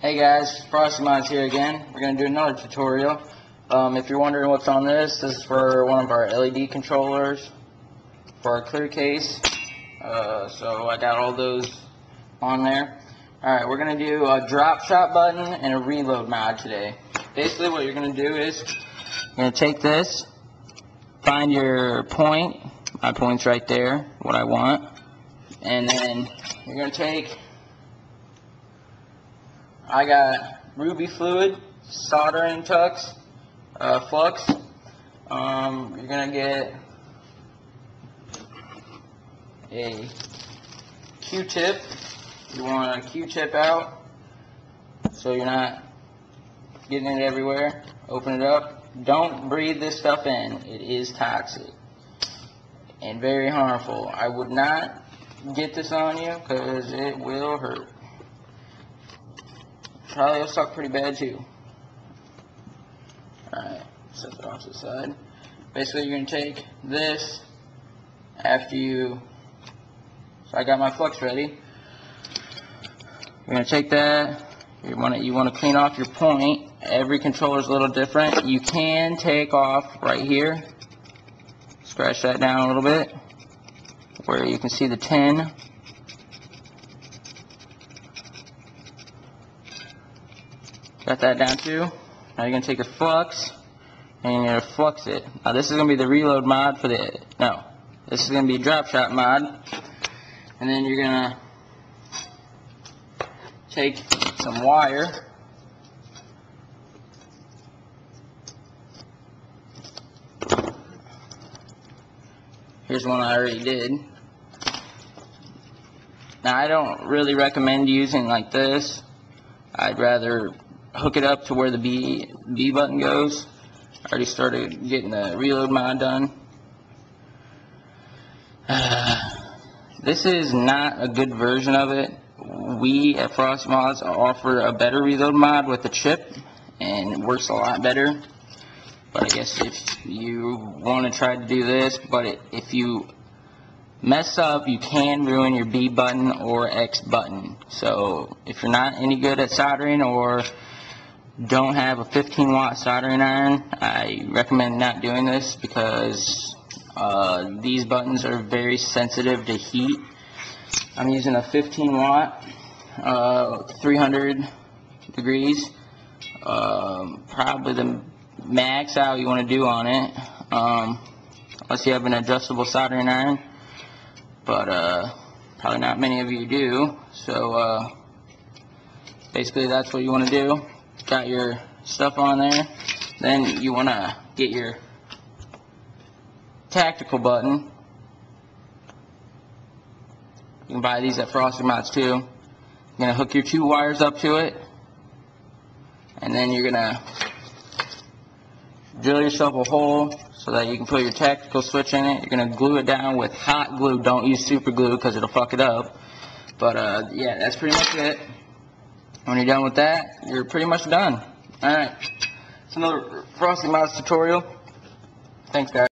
Hey guys, Frosty Mods here again. We're going to do another tutorial. Um, if you're wondering what's on this, this is for one of our LED controllers for our clear case. Uh, so I got all those on there. Alright, we're going to do a drop shot button and a reload mod today. Basically what you're going to do is you're going to take this, find your point, my point's right there, what I want, and then you're going to take I got ruby fluid, soldering tux, uh, flux. Um, you're gonna get a Q-tip. You want a Q-tip out so you're not getting it everywhere. Open it up. Don't breathe this stuff in. It is toxic and very harmful. I would not get this on you because it will hurt. Probably will suck pretty bad too. Alright, set that off to the side. Basically you're going to take this after you, so I got my flux ready. You're going to take that, you want to you want to clean off your point. Every controller is a little different. You can take off right here, scratch that down a little bit, where you can see the 10 Got that down too. Now you're going to take your flux and you're going to flux it. Now this is going to be the reload mod for the, no, this is going to be drop shot mod. And then you're going to take some wire. Here's one I already did. Now I don't really recommend using like this. I'd rather hook it up to where the B, B button goes. I already started getting the reload mod done. Uh, this is not a good version of it. We at Frost Mods offer a better reload mod with the chip and it works a lot better. But I guess if you want to try to do this, but it, if you mess up, you can ruin your B button or X button. So if you're not any good at soldering or don't have a 15 watt soldering iron, I recommend not doing this because uh, these buttons are very sensitive to heat. I'm using a 15 watt, uh, 300 degrees. Um, probably the max out you want to do on it, um, unless you have an adjustable soldering iron. But uh, probably not many of you do. So uh, basically that's what you want to do got your stuff on there. Then you want to get your tactical button. You can buy these at Frosty Mods too. You're going to hook your two wires up to it. And then you're going to drill yourself a hole so that you can put your tactical switch in it. You're going to glue it down with hot glue. Don't use super glue because it'll fuck it up. But uh, yeah, that's pretty much it. When you're done with that, you're pretty much done. Alright. It's another Frosty Mods tutorial. Thanks, guys.